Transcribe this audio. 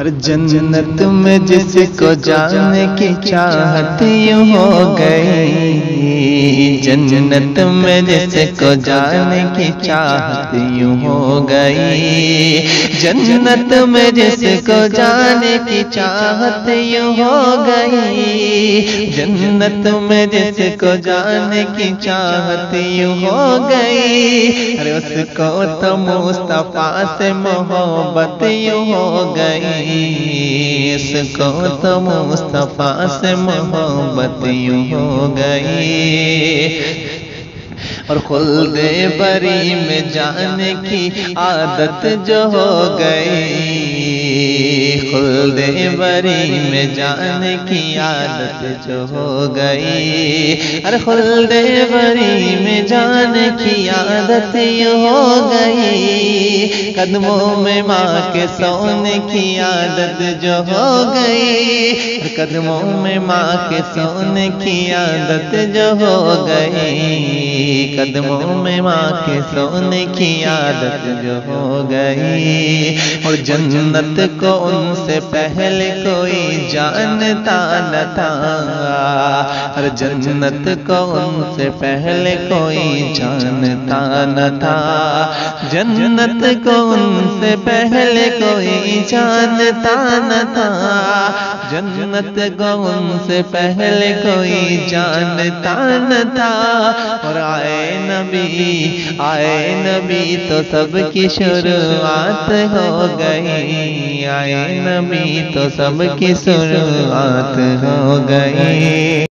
अरे जन्नत में जिसको जाने की चाहत यूँ हो गई। जन्नत में जिसको जाने की चाहत यूँ हो गई। जन्नत में जिसको जाने की चाहत यूँ हो गई। जन्नत में जिसको जाने की चाहत यूँ हो गई। अरे उसको तो मुस्तफ़ा से मोहब्बत यूँ हो गई। इसको तो मुस्तफ़ा से मोहब्बत यूँ हो गई। और खुलदे बरी में जाने की आदत जो हो गई। खुलदे बरी में जाने की आदत जो हो गई। अरे खुलदे बरी में जाने की आदत यो हो गई। कदमों में माँ के सोने की आदत जो हो गई। कदमों में माँ के सोने की आदत जो हो गई। कदमों में माँ के सोने की आदत जो हो गई। और जन्नत को उनसे पहले कोई जानता न था। और जन्नत को उनसे पहले कोई जानता न था। जन्नत को उनसे पहले कोई जानता न था। जन्नत को उनसे पहले कोई जानता न था और आए नबी आए नबी तो सबकी शुरुआत हो गई। आए नबी तो सबकी शुरुआत हो गई।